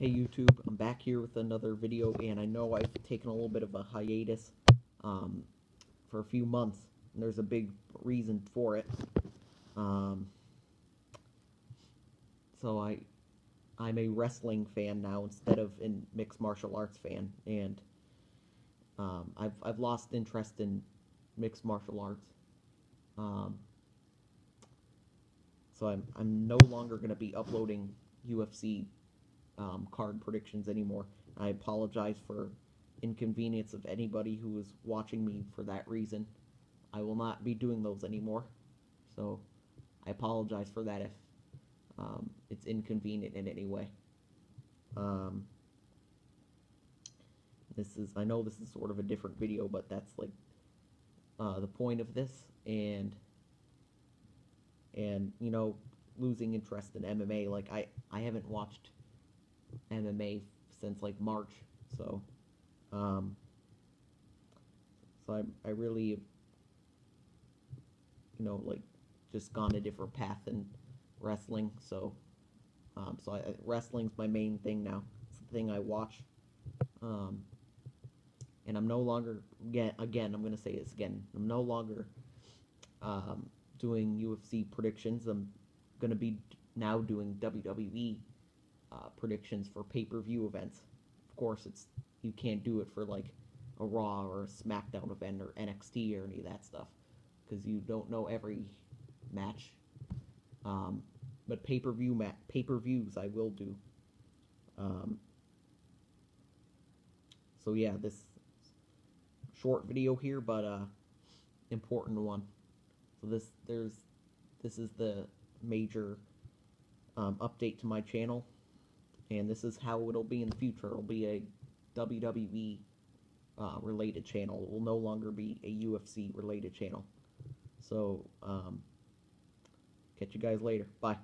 Hey YouTube, I'm back here with another video, and I know I've taken a little bit of a hiatus um, for a few months, and there's a big reason for it. Um, so I, I'm a wrestling fan now instead of a mixed martial arts fan, and um, I've I've lost interest in mixed martial arts. Um, so I'm I'm no longer going to be uploading UFC um, card predictions anymore. I apologize for inconvenience of anybody who is watching me for that reason. I will not be doing those anymore. So I apologize for that if um, it's inconvenient in any way. Um, this is I know this is sort of a different video, but that's like uh, the point of this, and and you know losing interest in MMA. Like I I haven't watched MMA since like March, so um, so I I really you know like just gone a different path in wrestling. So um, so I, wrestling's my main thing now. It's the thing I watch. Um, and I'm no longer again again I'm gonna say this again. I'm no longer um, doing UFC predictions. I'm gonna be now doing WWE uh, predictions for pay-per-view events. Of course, it's you can't do it for like a Raw or a SmackDown event or NXT or any of that stuff because you don't know every match. Um, but pay-per-view ma- pay-per-views I will do. Um, so yeah, this short video here, but uh, important one. So this there's this is the major um, update to my channel, and this is how it'll be in the future. It'll be a WWE uh, related channel. It will no longer be a UFC related channel. So um, catch you guys later. Bye.